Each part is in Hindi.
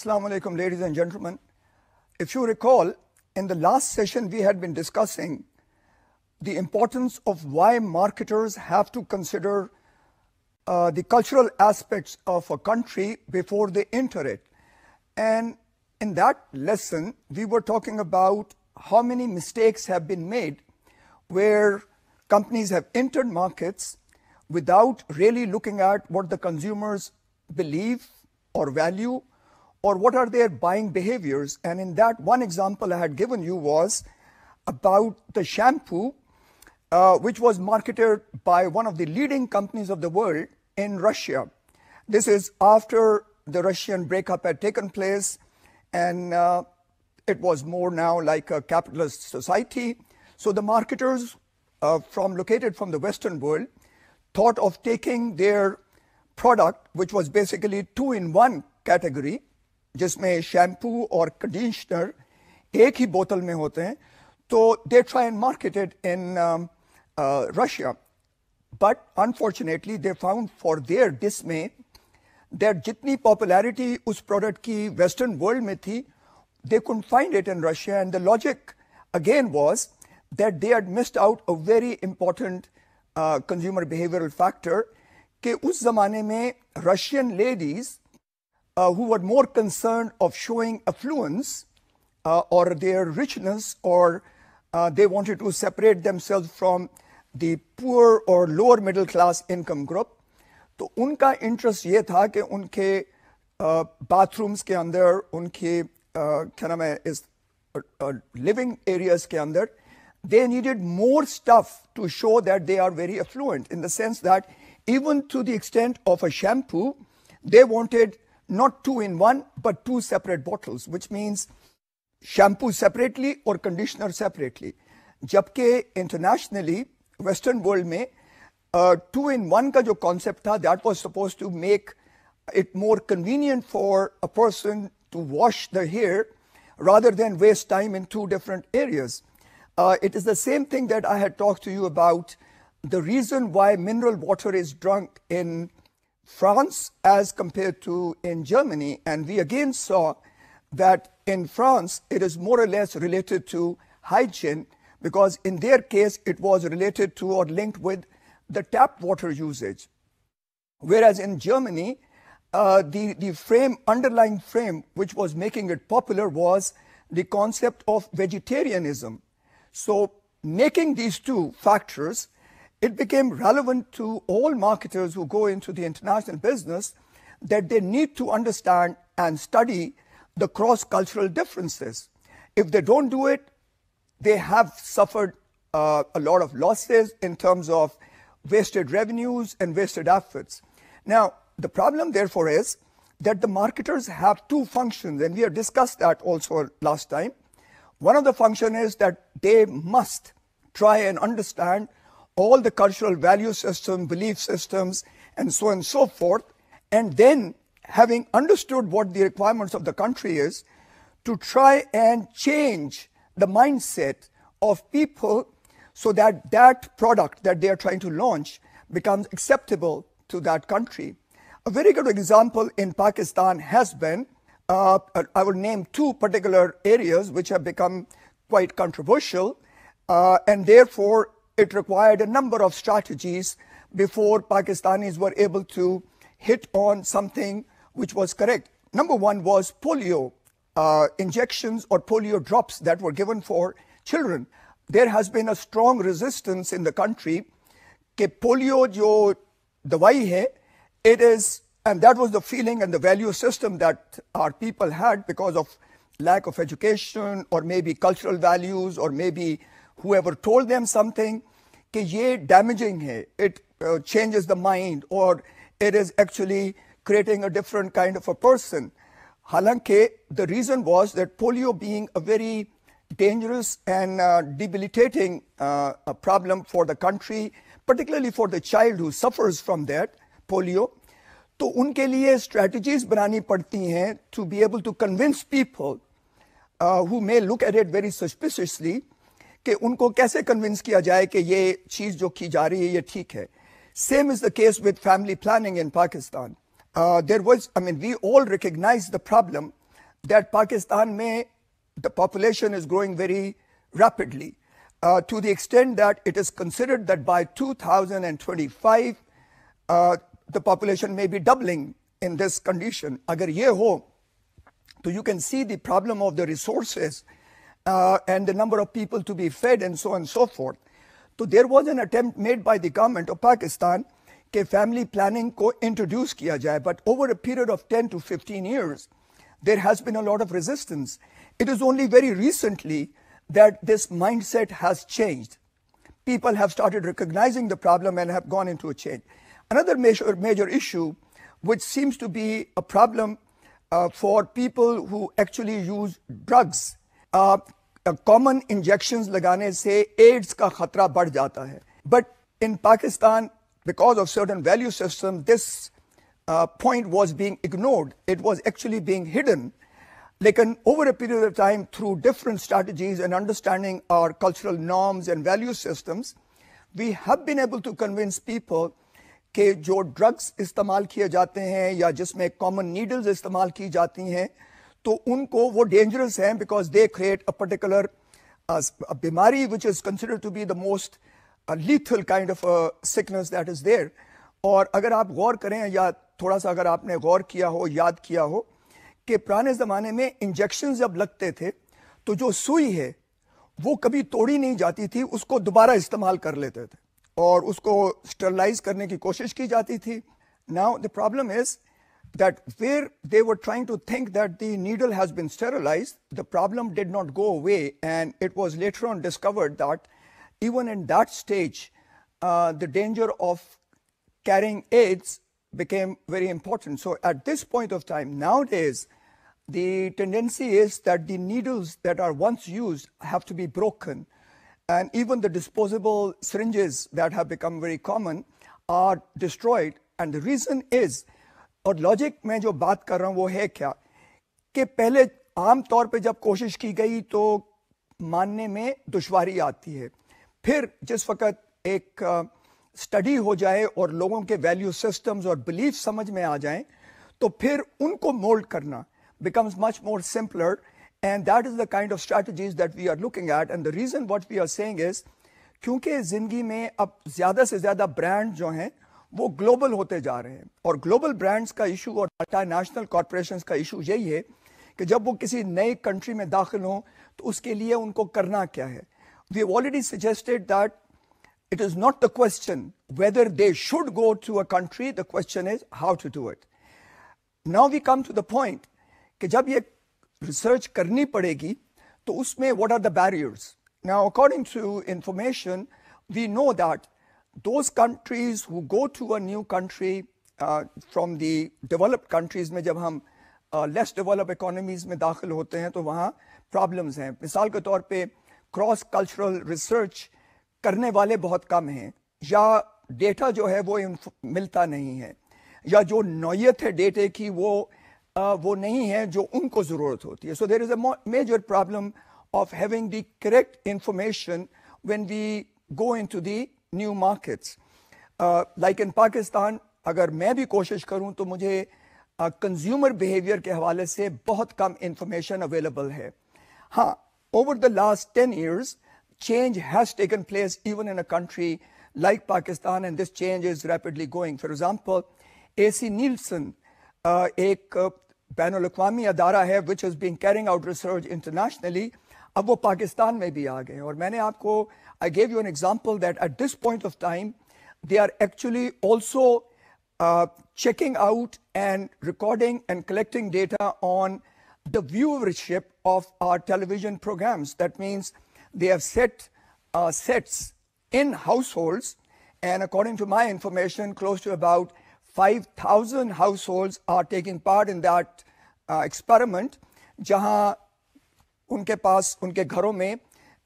Assalamu alaikum, ladies and gentlemen. If you recall, in the last session, we had been discussing the importance of why marketers have to consider uh, the cultural aspects of a country before they enter it. And in that lesson, we were talking about how many mistakes have been made where companies have entered markets without really looking at what the consumers believe or value or what are their buying behaviors. And in that one example I had given you was about the shampoo, uh, which was marketed by one of the leading companies of the world in Russia. This is after the Russian breakup had taken place, and uh, it was more now like a capitalist society. So the marketers uh, from located from the Western world thought of taking their product, which was basically two in one category, जिसमें शैम्पू और कंडीशनर एक ही बोतल में होते हैं तो they tried and marketed in Russia but unfortunately they found for their dismay that जितनी पॉपुलैरिटी उस प्रोडक्ट की वेस्टर्न वर्ल्ड में थी they could find it in Russia and the logic again was that they had missed out a very important consumer behavioural factor कि उस जमाने में Russian ladies uh, who were more concerned of showing affluence uh, or their richness or uh, they wanted to separate themselves from the poor or lower middle class income group तो उनका इंटरेस्ट ये था कि उनके बाथरूम्स के अंदर उनके क्या नाम है इस लिविंग एरियाज के अंदर they needed more stuff to show that they are very affluent in the sense that even to the extent of a shampoo, they wanted not two in one, but two separate bottles, which means shampoo separately or conditioner separately. जबकि internationally, Western world में uh, two in one का जो concept था, that was supposed to make it more convenient for a person to wash their hair rather than waste time in two different areas. Uh, it is the same thing that I had talked to you about the reason why mineral water is drunk in France as compared to in Germany. And we again saw that in France, it is more or less related to hygiene because in their case, it was related to or linked with the tap water usage. Whereas in Germany, uh, the, the frame, underlying frame, which was making it popular was the concept of vegetarianism. So making these two factors, it became relevant to all marketers who go into the international business that they need to understand and study the cross-cultural differences. If they don't do it, they have suffered uh, a lot of losses in terms of wasted revenues and wasted efforts. Now, the problem therefore is that the marketers have two functions, and we have discussed that also last time. One of the function is that they must try and understand all the cultural value systems, belief systems, and so on and so forth. And then, having understood what the requirements of the country is, to try and change the mindset of people so that that product that they are trying to launch becomes acceptable to that country. A very good example in Pakistan has been, uh, I will name two particular areas which have become quite controversial, uh, and therefore it required a number of strategies before Pakistanis were able to hit on something which was correct. Number one was polio uh, injections or polio drops that were given for children. There has been a strong resistance in the country कि polio जो दवाई है, it is, and that was the feeling and the value system that our people had because of lack of education or maybe cultural values or maybe whoever told them something कि ये damaging है it uh, changes the mind or it is actually creating a different kind of a person हालांकि the reason was that polio being a very dangerous and uh, debilitating uh, a problem for the country particularly for the child who suffers from that polio तो उनके लिए strategies बनानी पड़ती हैं to be able to convince people uh, who may look at it very suspiciously कि उनको कैसे कन्विंस किया जाए कि ये चीज़ जो की जा रही है ये ठीक है same is the case with family planning in Pakistan there was I mean we all recognise the problem Pakistan may, the population is growing very rapidly uh, to the extent that it is considered that by 2025, uh, the population may be doubling in this condition. Agar ye ho, so you can see the problem of the resources uh, and the number of people to be fed and so on and so forth. So there was an attempt made by the government of Pakistan कि फैमिली प्लानिंग को इंट्रोड्यूस किया जाए but over a period of 10 to 15 years there has been a lot of resistance it is only very recently that this mindset has changed people have started recognizing the problem and have gone into a change another major major issue which seems to be a problem uh, for people who actually use drugs uh, common injection लगाने से एड्स का खतरा बढ़ जाता है। But in Pakistan because of certain value system this point was being ignored it was actually being hidden लेकिन over a period of time through different strategies and understanding our cultural norms and value systems we have been able to convince people के जो ड्रग्स इस्तेमाल किए जाते हैं या जिसमें कॉमन नीडल्स इस्तेमाल की जाती हैं तो उनको वो डेंजरस हैं because they create a particular बीमारी which is consider to be the most a kind a sickness that is there. और अगर आप गौर करें या थोड़ा सा अगर आपने गौर किया हो, याद किया हो, कि पुराने ज़माने में इंजेक्शन जब लगते थे तो जो सुई है, वो कभी तोड़ी नहीं जाती थी, उसको दोबारा इस्तेमाल कर लेते थे और उसको स्टरलाइज करने की कोशिश की जाती थी now the problem is that where they were trying to think that the needle has been sterilized, the problem did not go away, and it was later on discovered that even in that stage, uh, the danger of carrying AIDS became very important. So at this point of time, nowadays, the tendency is that the needles that are once used have to be broken. And even the disposable syringes that have become very common are destroyed. And the reason is, और लॉजिक में जो बात कर रहा हूँ वो है क्या? कि पहले आम तौर पे जब कोशिश की गई तो मानने में दुश्वारी आती है। फिर जिस वक्त एक स्टडी हो जाए और लोगों के वैल्यू सिस्टम्स और बिलीफ समझ में आ जाएँ तो फिर उनको मोल्ड करना becomes much more simpler and that is the kind of strategies that we are looking at and the reason what we are saying is, क्योंकि ज़िंदगी में अब ज़्यादा से ज़्यादा ब्रांड जो हैं वो ग्लोबल होते जा रहे हैं। और ग्लोबल ब्रांड्स का इशू और टाटा नेशनल कॉरपोरेशन का इशू यही है कि जब वो किसी नए कंट्री में दाखिल हों तो उसके लिए उनको करना क्या है? We already suggested that it is not the question whether they should go to a country the question is how to do it now we come to the point कि जब ये रिसर्च करनी पड़ेगी तो उसमें what are the barriers now according to information we know that those countries who go to a new country uh, from the developed countries में जब हम uh, less developed economies में दाखिल होते हैं तो वहाँ problems हैं मिसाल के तौर पे क्रॉस कल्चरल रिसर्च करने वाले बहुत कम हैं या डेटा जो है वो मिलता नहीं है या जो नौयत है डेटे की वो आ, वो नहीं है जो उनको ज़रूरत होती है so there is a major problem of having the correct information when we go in to the new markets like in Pakistan अगर मैं भी कोशिश करूँ तो मुझे कंज्यूमर uh, बिहेवियर के हवाले से बहुत कम इंफॉर्मेशन अवेलेबल है। हाँ Over the last 10 years, change has taken place even in a country like Pakistan, and this change is rapidly going. For example, AC Nielsen, uh, एक बैन अवी अदारा है which is being carrying out research internationally अब वो पाकिस्तान में भी आ गए और मैंने आपको I gave you an example that at this point of time they are actually also checking out and recording and collecting data on the viewership of our television programs. That means they have set uh, sets in households, and according to my information, close to about 5,000 households are taking part in that uh, experiment, जहां उनके पास उनके घरों में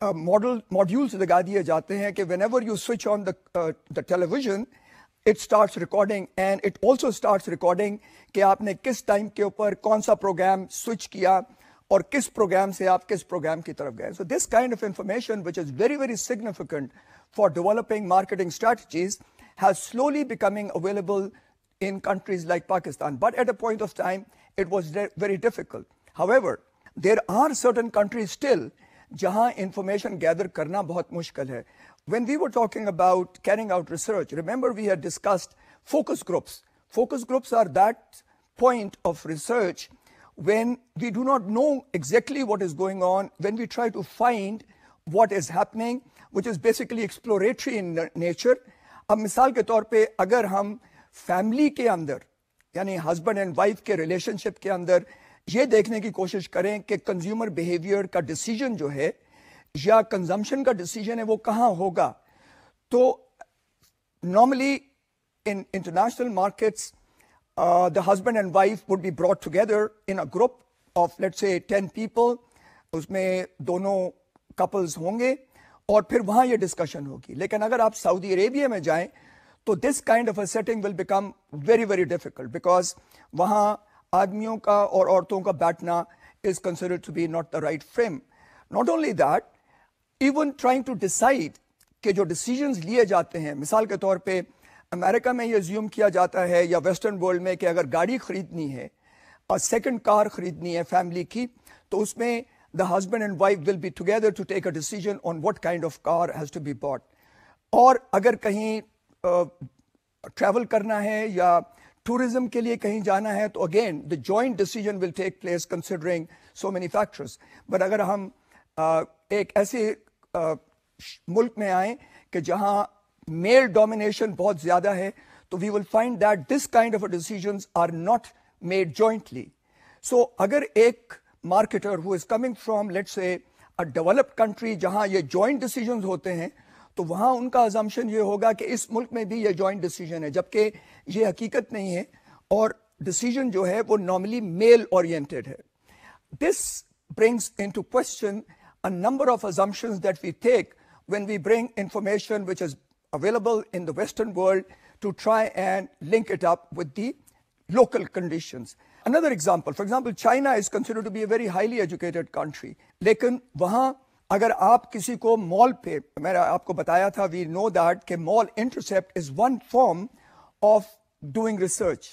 मॉडल मॉड्यूल्स लगा दिए जाते हैं कि whenever you switch on the uh, the television, it starts recording and it also starts recording कि आपने किस टाइम के ऊपर कौन सा प्रोग्राम स्विच किया और किस प्रोग्राम से आप किस प्रोग्राम की तरफ गए so this kind of information which is very very significant for developing marketing strategies has slowly becoming available in countries like Pakistan. But at a point of time, it was very difficult. However, there are certain countries still जहाँ इंफॉर्मेशन गैदर करना बहुत मुश्किल है। When we were talking about carrying out research remember we have discussed focus groups focus groups are that point of research when we do not know exactly what is going on when we try to find what is happening which is basically exploratory in nature अब मिसाल के तौर पर अगर हम फैमिली के अंदर, यानी हजबेंड एंड वाइफ के रिलेशनशिप के अंदर ये देखने की कोशिश करें कि कंज्यूमर बिहेवियर का डिसीज़न जो है, या कंजम्पशन का डिसीज़न है वो कहाँ होगा। तो normally in international markets the husband and wife would be brought together in a group of let's say ten people उसमें दोनों कपल्स होंगे और फिर वहाँ ये डिस्कशन होगी। लेकिन अगर आप सऊदी अरेबिया में जाएँ तो this kind of a setting will become very very difficult because वहाँ आदमियों का और औरतों का बैठना is considered to be not the right frame not only that, even trying to decide कि जो डिसीजंस लिए जाते हैं मिसाल के तौर पर अमेरिका में ये ज्यूम किया जाता है या वेस्टर्न वर्ल्ड में कि अगर गाड़ी खरीदनी है और सेकंड कार खरीदनी है फैमिली की तो उसमें the husband and wife will be together to take a decision on what kind of car has to be bought और अगर कहीं ट्रैवल करना है या टूरिज़्म के लिए कहीं जाना है तो again the joint decision will take place considering so many factors but अगर हम uh, एक ऐसे मुल्क में आए कि जहाँ मेल डोमिनेशन बहुत ज़्यादा है तो we will find that this kind of decision are not made jointly so अगर एक marketer who is coming from let's a a developed country जहाँ ये जॉइंट डिसीज़न होते हैं तो वहाँ उनका अजम्पन ये होगा कि इस मुल्क में भी ये जॉइंट डिसीज़न है जबकि ये हकीकत नहीं है और डिसीज़न जो है वो नॉर्मली मेल ओरिएंटेड है this brings into question a number of assumption that we take when we bring information which is available in the western world to try and link it up with the local condition Another example, for example, China is considered to be a very highly educated country. लेकिन वहाँ अगर आप किसी को मॉल पे, मैंने आपको बताया था वी नो दैट कि mall intercept is one form of doing research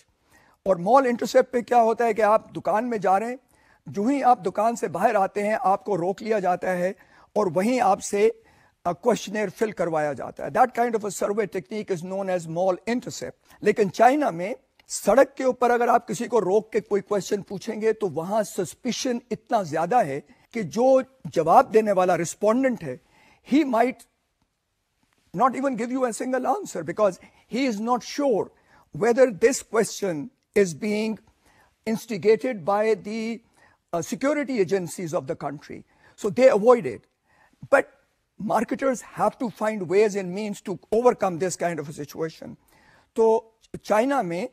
और मॉल इंटरसेप्ट पे क्या होता है कि आप दुकान में जा रहे हैं, जो ही आप दुकान से बाहर आते हैं, आपको रोक लिया जाता है और वहीं आपसे क्वेश्चनर फिल करवाया जाता है। That kind of a survey technique is known as mall intercept लेकिन चाइना में सड़क के ऊपर अगर आप किसी को रोक के कोई क्वेश्चन पूछेंगे तो वहाँ सस्पिशन इतना ज़्यादा है कि जो जवाब देने वाला रिस्पोंडेंट है he might not even give you a single answer because he is not sure whether this question is being instigated by the uh, security agencies of the country. So they avoid it. But marketers have to find ways and means to overcome this kind of a situation. So China may,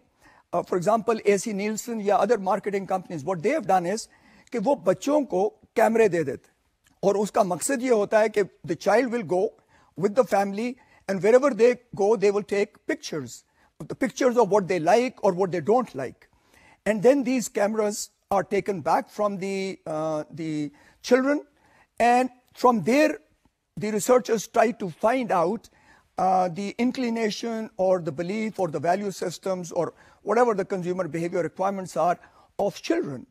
uh, for example, AC Nielsen या other marketing companies, what they have done is कि वो बच्चों को कैमरे दे देते। और उसका मकसद ये होता है कि the child will go with the family and wherever they go they will take pictures the pictures of what they like और what they don't like and then these cameras are taken back from the children and from there the researchers try to find out the inclination और द बिलीफ और द वैल्यू सिस्टम्स और whatever the consumer behaviour requirements are of children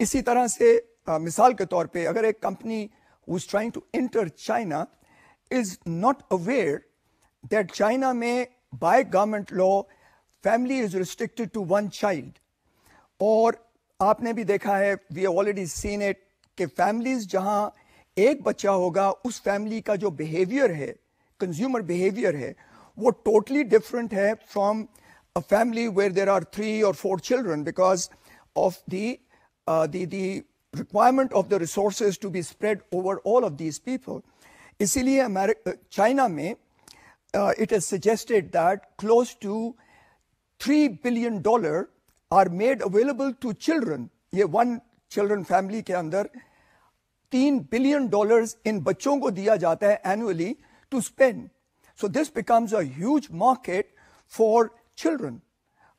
इसी तरह से मिसाल के तौर पे अगर एक company who is trying to enter China is not aware that China में by government law family is restricted to one child और आपने भी देखा है वी ऑलरेडी सीन इट कि फैमिलीज़ जहाँ एक बच्चा होगा, उस फैमिली का जो बिहेवियर है कंज्यूमर बिहेवियर है, वो टोटली डिफरेंट है from a family where there are three और four children because of the the requirement of the resources to be spread over all of these people. इसीलिए अमेरिका चाइना में it is suggested that close to 3 billion dollar are made available to children. ये one children family के अंदर 3 billion dollars in बच्चों को दिया जाता है annually to spend. So this becomes a huge market for children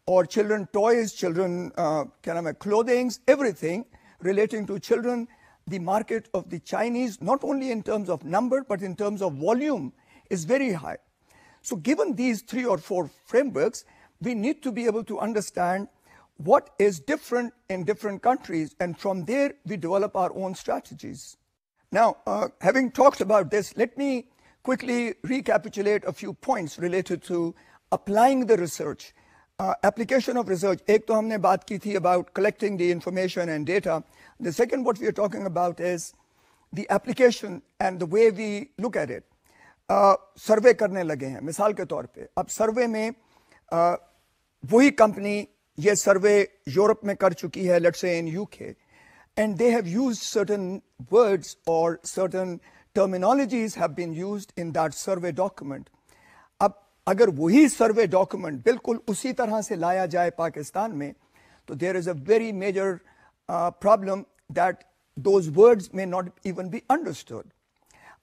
or children toys, children uh, क्या नाम है clothing, everything relating to children, the market of the Chinese, not only in terms of number, but in terms of volume, is very high. So given these three or four frameworks, we need to be able to understand what is different in different countries, and from there we develop our own strategies. Now, uh, having talked about this, let me quickly recapitulate a few points related to applying the research. Uh, application of research. एक तो हमने बात की थी about collecting the information and data. The second, what we are talking about is the application and the way we look at it. Survey uh, करने लगे हैं मिसाल के तौर पे अब सर्वे में uh, वही कंपनी ये सर्वे यूरोप में कर चुकी है let's say in UK and they have used certain words or certain terminologies have been used in that survey document. अगर वही सर्वे डॉक्यूमेंट बिल्कुल उसी तरह से लाया जाए पाकिस्तान में तो there is a very major problem that those words may not even be understood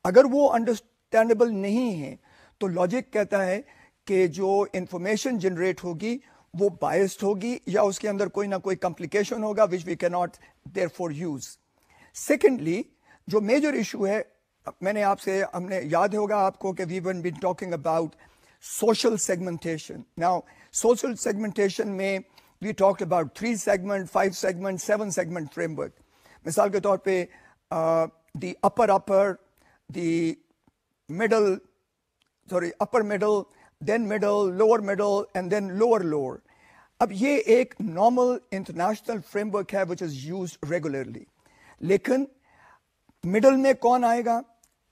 अगर वो अंडरस्टैंडेबल नहीं है तो लॉजिक कहता है कि जो इंफॉर्मेशन जनरेट होगी, वो बायस्ड होगी या उसके अंदर कोई ना कोई कॉम्प्लिकेशन होगा which we can not therefore use secondly जो मेजर इशू है, मैंने आपसे, हमने याद होगा आपको कि we one been talking about social segmentation now social segmentation में we talked about three segment five segment seven segment framework मिसाल के तौर पे the upper upper the middle sorry upper middle then middle lower middle and then lower lower अब ये एक नॉर्मल इंटरनेशनल फ्रेमवर्क है विच इज़ यूज़ रेगुलरली लेकिन मिडल में कौन आएगा?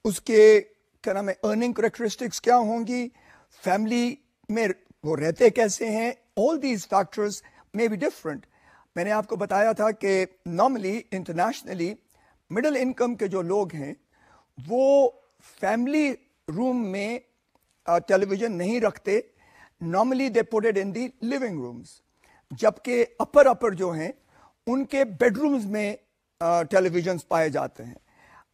उसके, क्या नाम है अर्निंग करेक्टरिस्टिक्स क्या होंगी? फैमिली में वो रहते कैसे हैं all these factors may be different मैंने आपको बताया था कि नॉर्मली इंटरनेशनली मिडिल इनकम के जो लोग हैं, वो फैमिली रूम में टेलीविज़न नहीं रखते. Normally they put it in the living rooms जबकि अपर अपर जो हैं, उनके बेडरूम्स में टेलीविज़न पाए जाते हैं.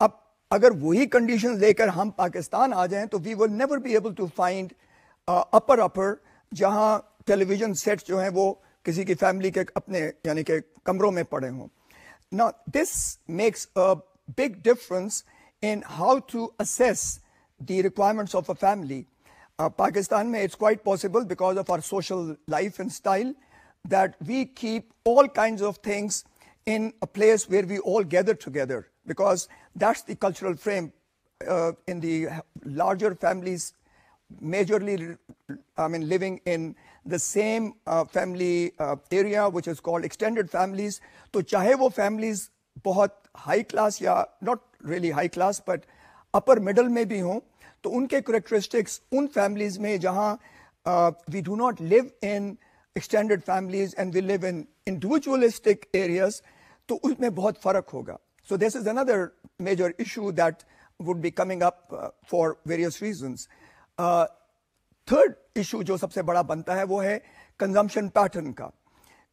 अब अगर वही कंडीशन लेकर हम पाकिस्तान आ जाएँ तो we will never be able to find upper upper जहाँ टेलीविज़न सेट जो हैं वो किसी की फैमिली के अपने यानी के कमरों में पड़े हों। ना this makes a big difference in how to assess the requirements of a family Pakistan में it's quite possible because of our social life and style that we keep all kinds of things in a place where we all gather together because that's the cultural frame uh, in the majorly, I mean, living in the same uh, family uh, area, which is called extended families. तो चाहे वो families बहुत high class या not really high class, but upper middle में भी हों, तो उनके characteristics उन families में जहाँ uh, we do not live in extended families and we live in individualistic areas, तो उसमें बहुत फर्क होगा. So this is another major issue that would be coming up uh, for various reasons. Third issue जो सबसे बड़ा बनता है, वो है कंजम्पशन पैटर्न का,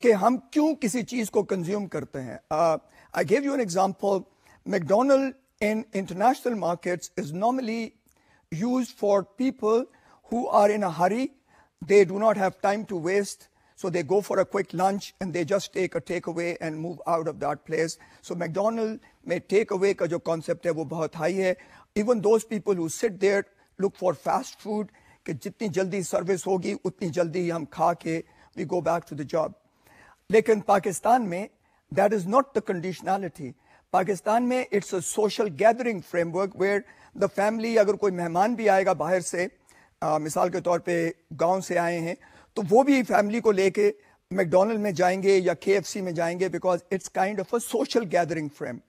कि हम क्यों किसी चीज़ को कंज्यूम करते हैं। I gave you an example McDonald in international market is normally use for people who are in a hurry they do not have time to waste so they go for a quick lunch and they just take a take away and move out of that place so McDonald में टेक अवे का जो कॉन्सेप्ट है वो बहुत हाई है even those people who sit there look for fast food कि जितनी जल्दी सर्विस होगी उतनी जल्दी हम खा के we go back to the job लेकिन पाकिस्तान में that is not the conditionality Pakistan में it's a social gathering framework where the family अगर कोई मेहमान भी आएगा बाहर से आ, मिसाल के तौर पे गाँव से आए हैं तो वो भी फैमिली को लेके मैकडोनल्ड में जाएँगे या के में जाएँगे because it's kind of a social gathering frame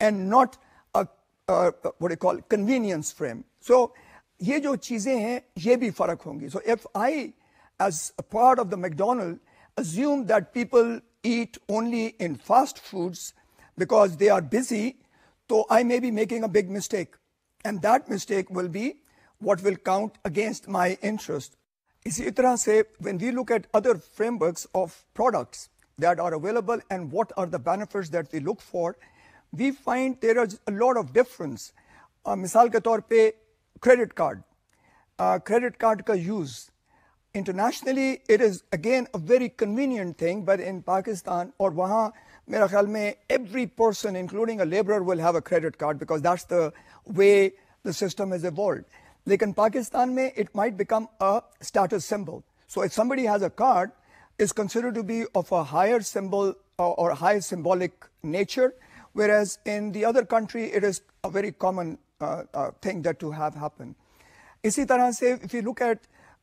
and not a call convenience frame so ये जो चीज़ें हैं, ये भी फ़र्क होंगी। So if I as a part of the McDonald assume that people eat only in fast foods because they are busy तो I may be making a big mistake and that mistake will be what will count against my interest इसी तरह से when we look at other framework of products that are available and what are the benefit that we look for we find there are a lot of difference मिसाल के तौर पर credit card. Uh, credit card ka use. Internationally, it is again a very convenient thing, but in Pakistan or wahan, mera khayal mein, every person, including a laborer, will have a credit card because that's the way the system has evolved. Like in Pakistan mein, it might become a status symbol. So if somebody has a card, it's considered to be of a higher symbol or, or high symbolic nature, whereas in the other country, it is a very common thing that to have happen. इसी तरह से if you look at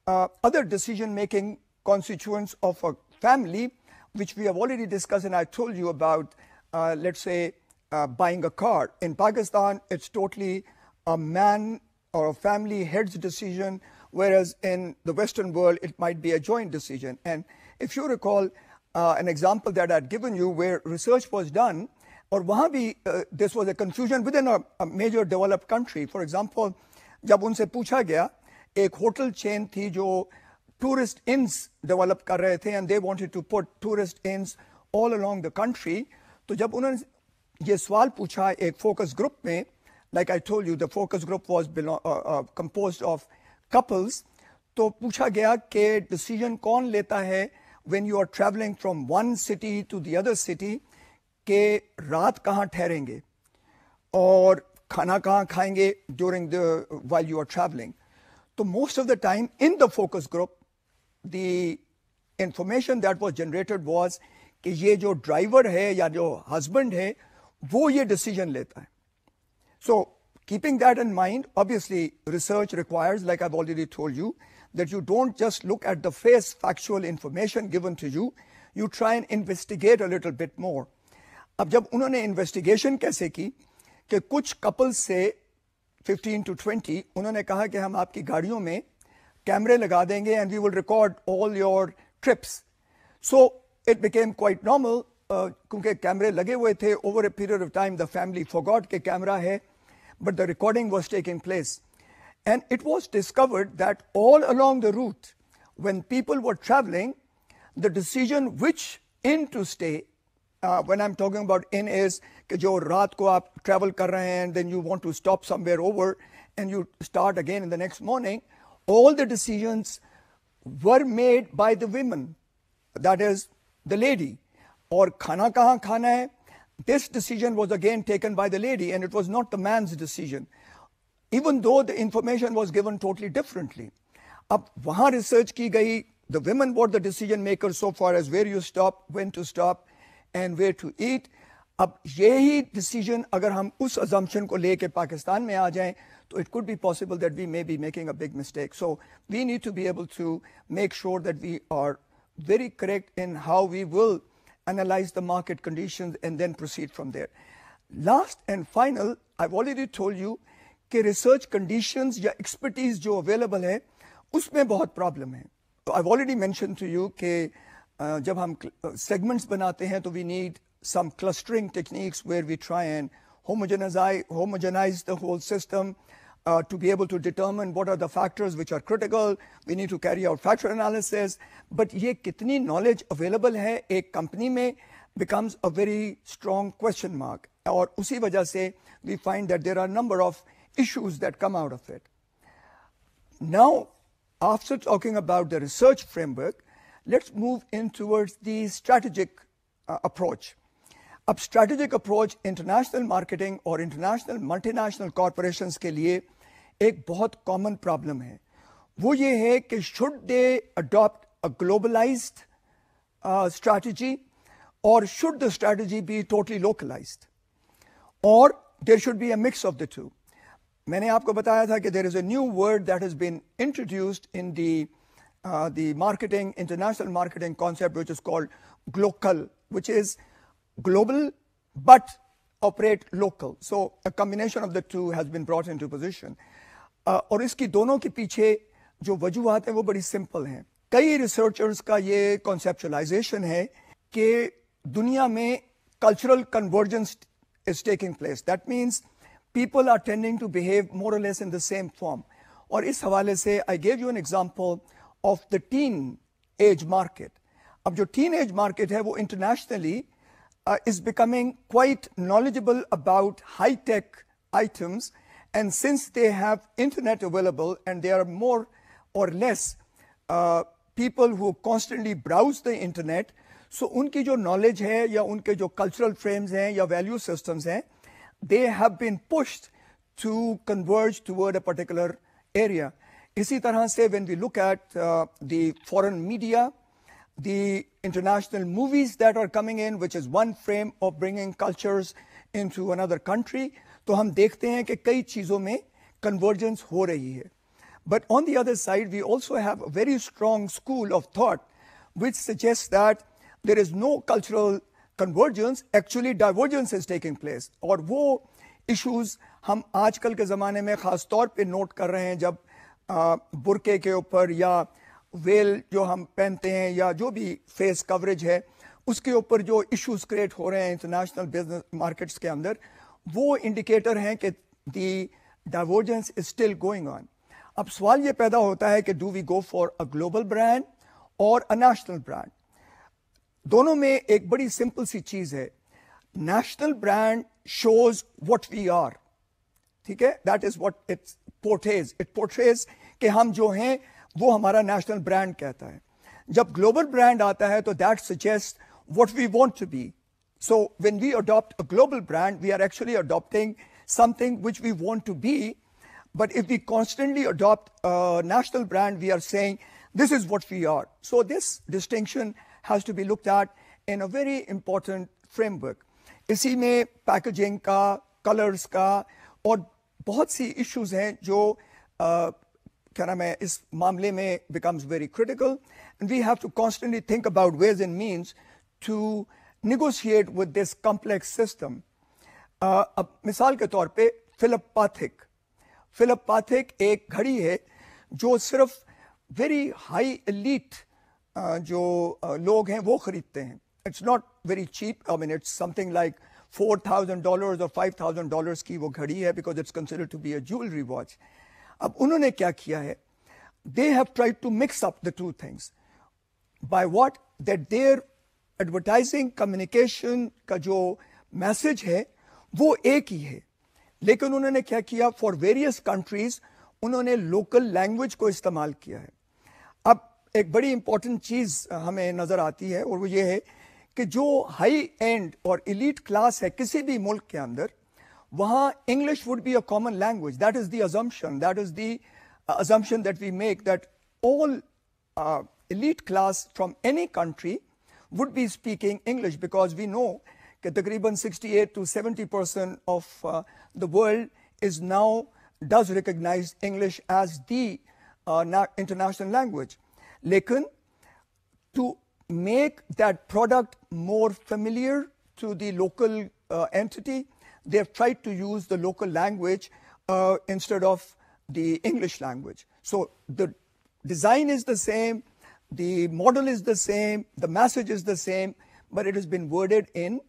uh, other decision making constituents of a family, which we have already discussed and I told you about, uh, let's say uh, buying a car. In Pakistan, it's totally a man or a family head's decision, whereas in the Western world, it might be a joint decision. And if you recall uh, an example that I'd given you where research was done, or वहाँ भी this was a a with in major a country for example जब उनसे पूछा गया, एक होटल चेन थी जो टूरिस्ट इंस डेवलप कर रहे थे and they wanted to put tourist inns all along the country तो जब उन्होंने ये सवाल पूछा एक फोकस ग्रुप में like I told you the focus group was composed of couples तो पूछा गया कि डिसीज़न कौन लेता है when you are travelling from one city to the other city कि रात कहाँ ठहरेंगे और खाना कहाँ खाएँगे during the while you are travelling तो most of the time in the focus group the information that was generated was कि ये जो ड्राइवर है या जो हस्बैंड है, वो ये डिसीज़न लेता है. So keeping that in mind obviously research requires like I already told you that you don't just look at the face factual information given to you you try and investigate a little bit more अब जब उन्होंने इन्वेस्टिगेशन कैसे की कि कुछ कपल्स से 15 टू 20 उन्होंने कहा कि हम आपकी गाड़ियों में कैमरे लगा देंगे and we will record all your trips so it became quite normal क्योंकि कैमरे लगे हुए थे over a period of time the family forgot के कैमरा है but the recording was taking place and it was discovered that all along the route people were traveling, the decision which inn to stay uh, when I'm talking about in is कि जो रात को आप travel कर रहे हैं and then you want to stop somewhere over and you start again in the next morning, all the decisions were made by the women, that is the lady. और खाना कहाँ खाना है this decision was again taken by the lady and it was not the man's decision even though the information was given totally differently अब वहाँ research की गई the women were the decision makers so far as where you stop when to stop and where to eat. अब यही डिसीजन अगर हम उस अजम्पन को लेके पाकिस्तान में आ जाएं तो it could be possible that we may be making a big mistake. So we need to be able to make sure that we are very correct in how we will analyze the market conditions and then proceed from there. Last and final, I've already told you कि research conditions या expertise जो available है उसमें बहुत problem है. So I've already mentioned to you कि जब हम segments बनाते हैं तो we need some clustering techniques where we try and homogenize, homogenize the whole system uh, to be able to determine what are the factors which are critical. We need to carry out factor analysis. But ये कितनी knowledge available है एक company में becomes a very strong question mark. और उसी वजह से we find that there are number of issues that come out of it. Now, after talking about the research framework, let's move in towards the strategic uh, approach. अब स्ट्रैटेजिक अप्रोच इंटरनेशनल मार्केटिंग और इंटरनेशनल मल्टीनेशनल कॉरपोरेशंस के लिए एक बहुत कॉमन प्रॉब्लम है वो ये है कि should they adopt a globalised strategy or should the strategy be totally localized or there should be a mix of the two मैंने आपको बताया था कि there is a new word that has been introduced in the uh, the marketing international marketing concept which is called glocal which is global but operate local. So a combination of the two has been brought into position. Uh, और इसकी दोनों के पीछे जो वजूहत हैं वो बड़ी सिंपल हैं कई रिसर्चर्स का ये कॉन्सेप्चुलाइजेशन है कि दुनिया में cultural convergence is taking place that means people are tending to behave more or less in the same form. और इस हवाले से I gave you an example of the teenage market अब जो टीन एज मार्केट है वो internationally uh, is becoming quite knowledgeable about high-tech items and since they have internet available and they are more or less uh, people who constantly browse the internet so unki jo knowledge hai ya unke jo cultural frames hain ya value systems hain they have been pushed to converge toward a particular area isi tarah se when we look at uh, the foreign media the international movies that are coming in, which is one frame of bringing cultures into another country, तो हम देखते हैं कि कई चीज़ों में convergence हो रही है. But on the other side, we also have a very strong school of thought which suggests that there is no cultural convergence, actually divergence is taking place. और वो issues हम आजकल के ज़माने में ख़ास तौर पे नोट कर रहे हैं जब बुरके के ऊपर या वेल जो हम पहनते हैं या जो भी फेस कवरेज है, उसके ऊपर जो इश्यूज़ क्रिएट हो रहे हैं इंटरनेशनल बिज़नेस मार्केट्स के अंदर, वो इंडिकेटर हैं कि the divergence is still going on अब सवाल ये पैदा होता है कि do we go for a global brand और अ नेशनल ब्रांड दोनों में एक बड़ी सिंपल सी चीज़ है। National brand shows what we are ठीक है? That is what it's portrays it portrays कि हम जो हैं, वो हमारा नेशनल ब्रांड कहता है। जब ग्लोबल ब्रांड आता है तो that suggest what we want to be so when we adopt global brand we are actually adopting something which we want to be but if we constantly adopt national brand we are saying this is what we are so this distinction has to be look that in a very important framework इसी में पैकेजिंग का कलर्स का और बहुत सी इश्यूज़ हैं जो क्या नाम है इस मामले में very critical and we have to constantly think about ways and means to negotiate with this complex system. Uh, अब मिसाल के तौर पे फिलिप पाथिक फिलिप पाथिक एक घड़ी है जो सिर्फ़ वेरी हाई एलीट जो uh, लोग हैं वो खरीदते हैं। It's not very cheap I mean it's something like four thousand dollar और फाइव थाउज़ेंड डॉलर की वो घड़ी है because it's consider to be a jewellery watch अब उन्होंने क्या किया है? They have tried to mix up the two things by what that their advertising communication का जो मैसेज है, वो एक ही है। लेकिन उन्होंने क्या किया? फॉर वेरियस कंट्रीज़ उन्होंने लोकल लैंग्वेज को इस्तेमाल किया है। अब एक बड़ी इंपॉर्टेंट चीज़ हमें नज़र आती है, और वो ये है कि जो हाई एंड और इलीट क्लास है, किसी भी मुल्क के अंदर वहाँ English would be a common language. That is the assumption. That is the uh, assumption that we make that all uh, elite class from any country would be speaking English because we know that takriban 68 to 70 percent of uh, the world is now does recognize English as the international language. Lekin, to make that product more familiar to the local entity, entity, they've tried to use the local language uh, instead of the English language. So the design is the same, the model is the same, the message is the same, but it has been worded in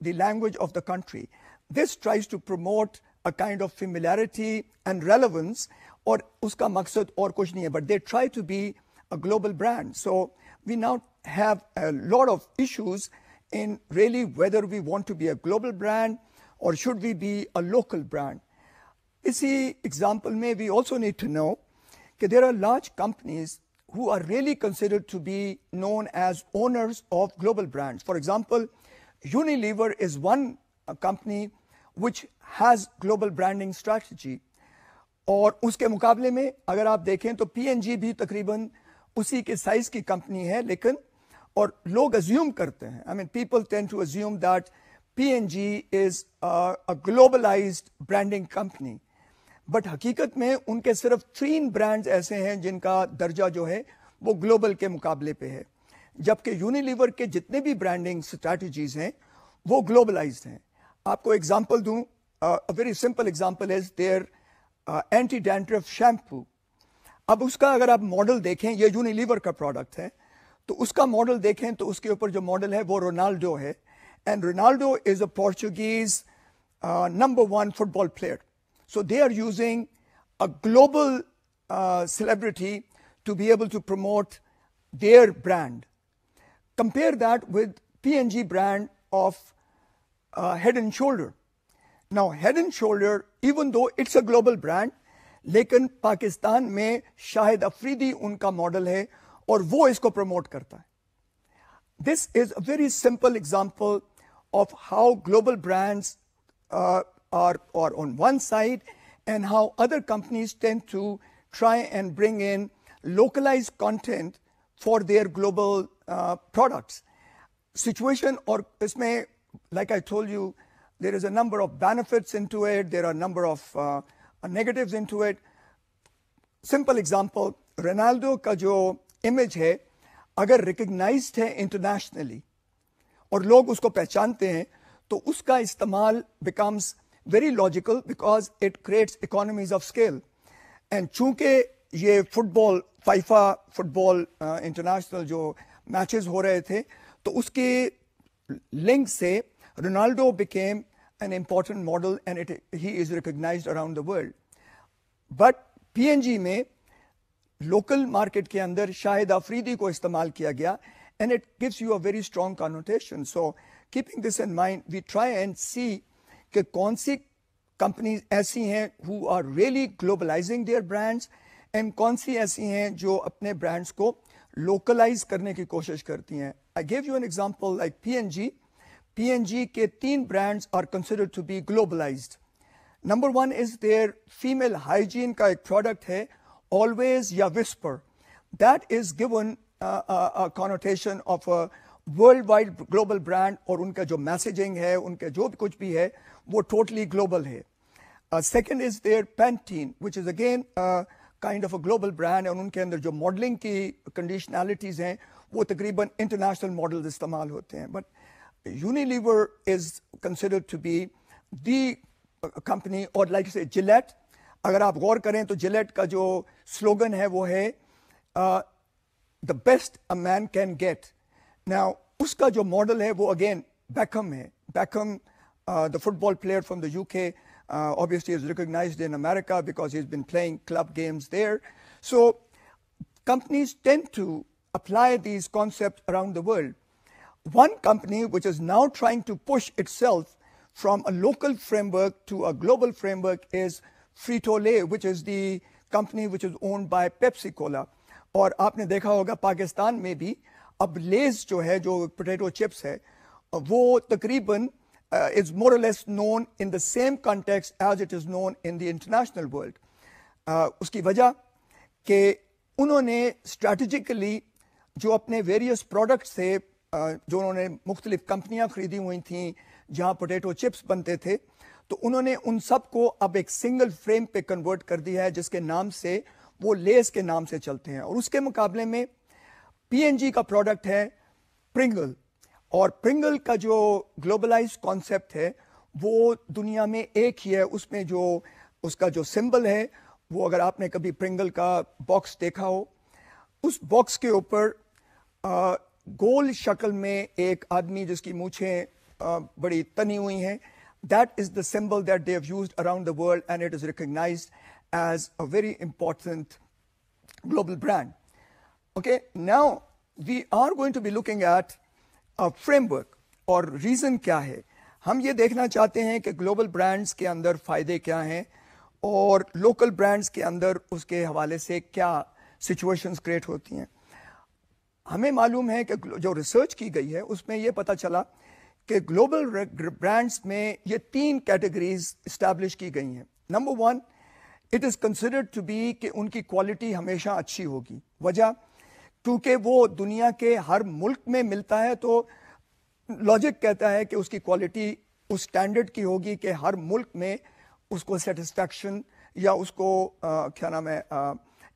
the language of the country. This tries to promote a kind of familiarity and relevance or uska maksud or kuch nahi hai, but they try to be a global brand. So we now have a lot of issues in really whether we want to be a global brand or should we be a local brand? इसी example में we also need to know that there are large companies who are really considered to be known as owners of global brands. For example, Unilever is one company which has global branding strategy. और उसके मुकाबले में अगर आप देखें तो पीएनजी भी तकरीबन उसी के साइज की कंपनी है लेकिन और लोग अज्यूम करते हैं I mean people tend to assume that P&G is a, a globalized branding company. But हकीकत में उनके सिर्फ़ तीन ब्रांड्स ऐसे हैं जिनका दर्जा जो है वो ग्लोबल के मुकाबले पे है जबकि यूनिलीवर के जितने भी ब्रांडिंग स्ट्रैटेजीज हैं वो ग्लोबलाइज हैं आपको एग्जांपल दूँ very simple example is their anti dandruff shampoo अब उसका अगर आप मॉडल देखें ये यूनिलीवर का प्रोडक्ट है तो उसका मॉडल देखें तो उसके ऊपर जो मॉडल है वो रोनाल्डो है And Ronaldo is a Portuguese uh, number one football player. So they are using a global uh, celebrity to be able to promote their brand. Compare that with PNG brand of uh, Head and Shoulder. Now, Head and Shoulder, even though it's a global brand, लेकिन पाकिस्तान में शाहिद अफरीदी उनका मॉडल है और वो इसको प्रमोट करता है this is a very simple example of how global brands uh, are, are on one side and how other companies tend to try and bring in localized content for their global uh, products. Situation or this may, like I told you, there is a number of benefits into it. There are a number of uh, negatives into it. Simple example, Ronaldo ka jo image hai, agar recognized hai internationally, और लोग उसको पहचानते हैं तो उसका इस्तेमाल becomes very logical because it creates economies of scale. And चूँकि ये फुटबॉल फाइफा फुटबॉल इंटरनेशनल जो मैचेस हो रहे थे तो उसके लिंक से Ronaldo became an important model and it he is recognised around the world but P&G में लोकल मार्केट के अंदर शाहिद अफरीदी को इस्तेमाल किया गया and it gives you a very strong connotation so keeping this in mind we try and see कि कौन सी कंपनीज ऐसी हैं who are really globalising their brands and कौन सी ऐसी हैं जो अपने ब्रांड्स को लोकलाइज करने की कोशिश करती हैं I give you an example like PNG PNG के तीन brands are considered to be globalised number one is their female hygiene का एक प्रोडक्ट है ऑलवेज या whisper that is given connotation of world wide global brand और उनका जो मैसेजिंग है, उनके जो भी कुछ भी है, वो टोटली ग्लोबल है. Second is their Pantene which is again kind of a global brand और उनके अंदर जो मॉडलिंग की कंडीशनैलिटीज़ हैं, वो तकरीबन इंटरनेशनल मॉडल इस्तेमाल होते हैं. But Unilever is considered to be the company और लाइक से जिलेट अगर आप गौर करें तो जिलेट का जो स्लोगन है वो है The best a man can get now उसका जो मॉडल है वो अगेन बैकम है become the football player from the UK Uh, obviously, is recognized in America because he's been playing club games there. So, companies tend to apply these concepts around the world. One company which is now trying to push itself from a local framework to a global framework is Frito-Lay, which is the company which is owned by Pepsi Cola. और आपने देखा होगा पाकिस्तान में भी अब लेस जो है जो पोटैटो चिप्स है वो तकरीबन is less known in the same context as it is known in the international world. Uh, उसकी वजह कि उन्होंने स्ट्रेटजिकली जो अपने वेरियस प्रोडक्ट्स थे uh, जो उन्होंने मुख्तलिफ़ कंपनियाँ खरीदी हुई थी जहाँ पोटैटो चिप्स बनते थे तो उन्होंने उन सबको अब एक सिंगल फ्रेम पे कन्वर्ट कर दिया है जिसके नाम से वो लेस के नाम से चलते हैं। और उसके मुकाबले में पीएनजी का प्रोडक्ट है प्रिंगल और प्रिंगल का जो ग्लोबलाइज कॉन्सेप्ट है, वो दुनिया में एक ही है। उसमें जो, उसका जो सिंबल है, वो अगर आपने कभी प्रिंगल का बॉक्स देखा हो, उस बॉक्स के ऊपर गोल शक्ल में एक आदमी जिसकी मूछें बड़ी तनी हुई हैं that is the symbol that they have used around the world and it is recognised as a very important global brand. Okay, now we are going to be looking at framework और रीज़न क्या है? हम ये देखना चाहते हैं कि ग्लोबल ब्रांड्स के अंदर फ़ायदे क्या हैं और लोकल ब्रांड्स के अंदर उसके हवाले से क्या सिचुएशंस क्रिएट होती हैं। हमें मालूम है कि जो रिसर्च की गई है उसमें यह पता चला कि ग्लोबल ब्रांड्स में ये तीन कैटेगरीज इस्टेब्लिश की गई हैं। Number one it is considered to be कि उनकी क्वालिटी हमेशा अच्छी होगी। वजह क्योंकि वो दुनिया के हर मुल्क में मिलता है तो लॉजिक कहता है कि उसकी क्वालिटी उस स्टैंडर्ड की होगी कि हर मुल्क में उसको सेटिस्फैक्शन या उसको आ, क्या नाम है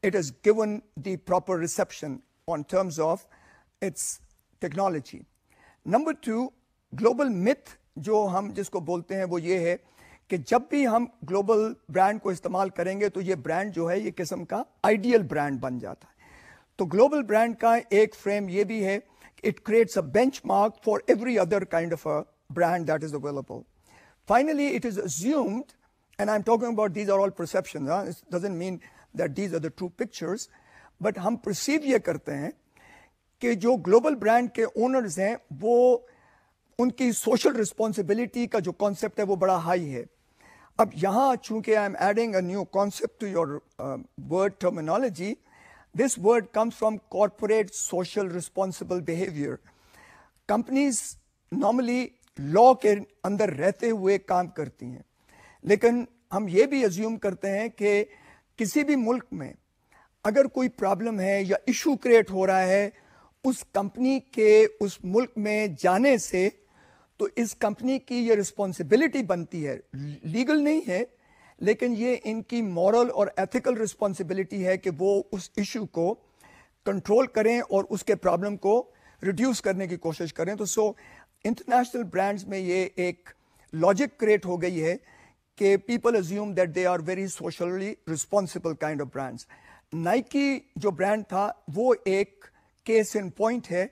it is given the proper reception on terms of its technology number two global myth जो हम जिसको बोलते हैं वो ये है कि जब भी हम ग्लोबल ब्रांड को इस्तेमाल करेंगे तो ये ब्रांड जो है ये किस्म का आइडियल ब्रांड बन जाता है तो ग्लोबल ब्रांड का एक फ्रेम ये भी है it creates a benchmark for every other kind of a is available. Finally, it is assumed, and I'm talking about these are all perceptions, huh? it doesn't mean that these are the true pictures, but हम perceive ये करते हैं कि जो ग्लोबल ब्रांड के ओनर्स हैं वो उनकी सोशल रिस्पॉन्सिबिलिटी का जो कॉन्सेप्ट है वो बड़ा हाई है अब यहाँ चूँकि I am adding a new concept to your word terminology This word comes from corporate social responsible behavior. Companies normally law के अंदर रहते हुए काम करती हैं लेकिन हम ये भी अज्यूम करते हैं कि किसी भी मुल्क में अगर कोई प्रॉब्लम है या इशू क्रिएट हो रहा है, उस कंपनी के, उस मुल्क में जाने से तो इस कंपनी की ये रिस्पॉन्सिबिलिटी बनती है। लीगल नहीं है, लेकिन ये इनकी मॉरल और एथिकल रिस्पॉन्सिबिलिटी है कि वो उस इशू को कंट्रोल करें और उसके प्रॉब्लम को रिड्यूस करने की कोशिश करें। तो सो इंटरनेशनल ब्रांड्स में ये एक लॉजिक क्रिएट हो गई है कि people assume that they are very socially responsible kind of brands Nike जो ब्रांड था, वो एक केस इन पॉइंट है।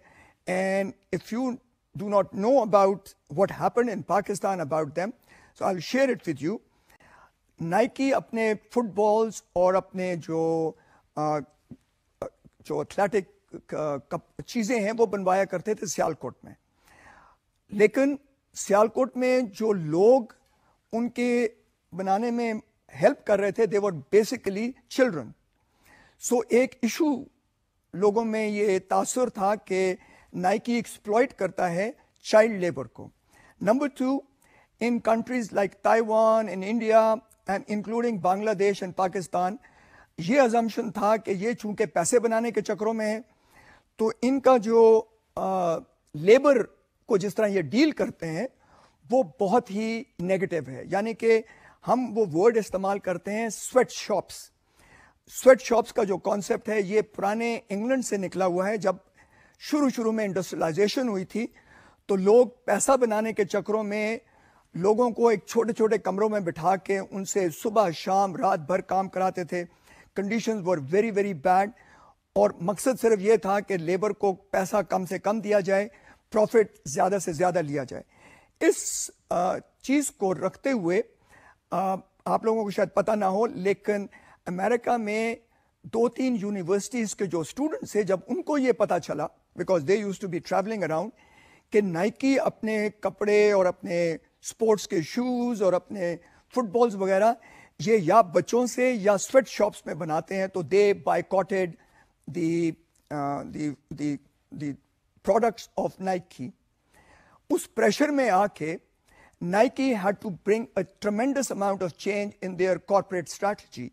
And if you do not know about what happened in Pakistan about them so I share it with you Nike अपने फुटबॉल्स और अपने जो uh, जो एथलेटिक चीज़ें हैं वो बनवाया करते थे सियालकोट में। लेकिन सियालकोट में जो लोग उनके बनाने में हेल्प कर रहे थे दे वर बेसिकली चिल्ड्रन सो एक इशू लोगों में ये तासर था कि नाइकी एक्सप्लॉइट करता है चाइल्ड लेबर को। Number two in countries like Taiwan in India and including Bangladesh and Pakistan ये अजम्पन था कि ये चूँकि पैसे बनाने के चक्रों में है तो इनका जो आ, लेबर को जिस तरह ये डील करते हैं वो बहुत ही नेगेटिव है। यानी कि हम वो वर्ड इस्तेमाल करते हैं स्वेट शॉप्स स्वेट शॉप्स का जो कॉन्सेप्ट है ये पुराने इंग्लैंड से निकला हुआ है जब शुरू शुरू में इंडस्ट्रियलाइजेशन हुई थी तो लोग पैसा बनाने के चक्रों में लोगों को एक छोटे छोटे कमरों में बिठा के उनसे सुबह, शाम, रात भर काम कराते थे। Conditions were very very bad और मकसद सिर्फ़ ये था कि लेबर को पैसा कम से कम दिया जाए प्रॉफिट ज़्यादा से ज़्यादा लिया जाए। इस चीज़ को रखते हुए आप लोगों को शायद पता ना हो, लेकिन अमेरिका में दो तीन यूनिवर्सिटीज़ के जो स्टूडेंट्स थे, जब उनको ये पता चला because they used to be travelling around कि नाइकी अपने कपड़े और अपने स्पोर्ट्स के शूज़ और अपने फुटबॉल्स वगैरह, ये या बच्चों से या स्वेट शॉप्स में बनाते हैं तो they boycotted products of Nike उस प्रेशर में आके Nike had to bring a tremendous amount of change in their corporate strategy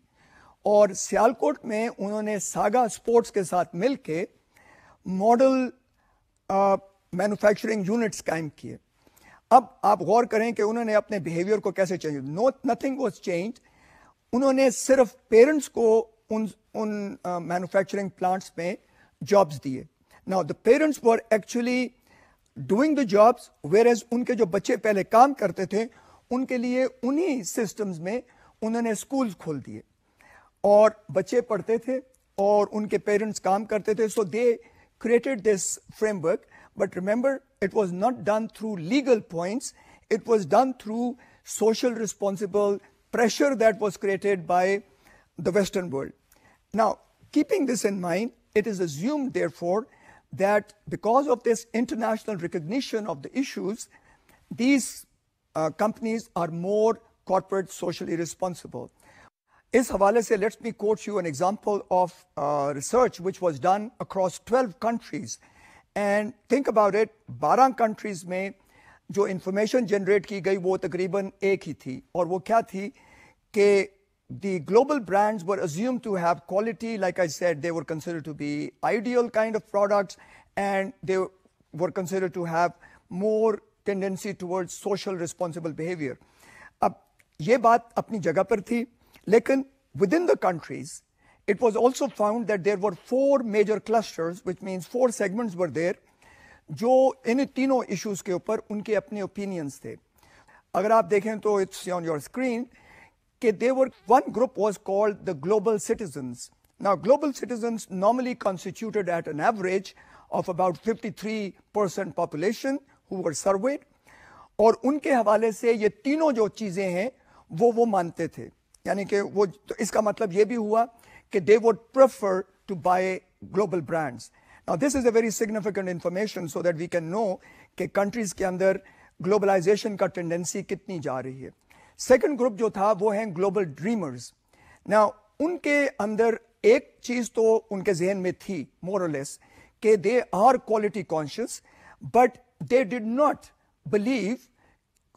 और सियालकोट में उन्होंने सागा स्पोर्ट्स के साथ मिलके मॉडल मैन्युफैक्चरिंग यूनिट्स कायम किए। अब आप गौर करें कि उन्होंने अपने बिहेवियर को कैसे change no nothing was change उन्होंने सिर्फ़ पेरेंट्स को उन उन मैन्युफैक्चरिंग uh, प्लांट्स में जॉब्स दिए। Now the parents were actually doing the jobs whereas उनके जो बच्चे पहले काम करते थे उनके लिए उन्हीं सिस्टम्स में उन्होंने स्कूल्स खोल दिए। और बच्चे पढ़ते थे और उनके पेरेंट्स काम करते थे सो दे created this framework but remember it was not done through legal points it was done through social responsible pressure that was created by the Western world. Now, keeping this in mind, it is assumed, therefore, that because of this international recognition of the issues, these uh, companies are more corporate socially responsible. Is हवाले से let me quote you an example of uh, research which was done across 12 countries. And think about it, 12 countries में जो इंफॉर्मेशन जनरेट की गई वो तकरीबन एक ही थी और वो क्या थी कि the global brands were assumed to have quality like i said they were considered to be ideal kind of products and they were considered to have more tendency towards social responsible behavior अब ये बात अपनी जगह पर थी लेकिन within the countries it was also found that there were four major clusters which means four segments were there जो इन तीनों इश्यूज के ऊपर उनके अपने ओपिनियंस थे अगर आप देखें तो इट्स ऑन योर स्क्रीन कि they were one group was called the global citizens now global citizens normally constituted at an average of about 53% population who were surveyed और उनके हवाले से ये तीनों जो चीजें हैं वो वो मानते थे यानी कि वो तो इसका मतलब ये भी हुआ कि they would prefer to buy global brands Now, this is a very significant information so that we can know कि कंट्रीज़ के अंदर ग्लोबलाइजेशन का टेंडेंसी कितनी जा रही है। सेकंड ग्रुप जो था वो हैं ग्लोबल ड्रीमर्स ना उनके अंदर एक चीज़ तो उनके जहन में थी मोरलेस कि they are quality conscious but they did not believe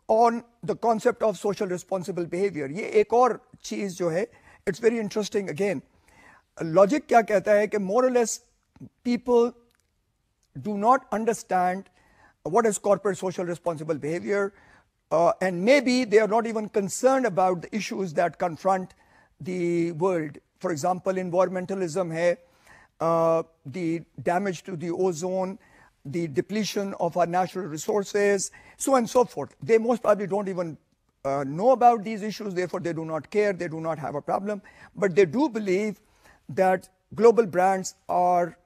on the concept of social responsible behaviour ये एक और चीज जो है it's very interesting again logic क्या कहता है कि मोरलेस people do not understand what is corporate social responsible behavior, uh, and maybe they are not even concerned about the issues that confront the world. For example, environmentalism hai, uh, the damage to the ozone, the depletion of our natural resources, so on and so forth. They most probably don't even uh, know about these issues, therefore they do not care, they do not have a problem, but they do believe that global brands are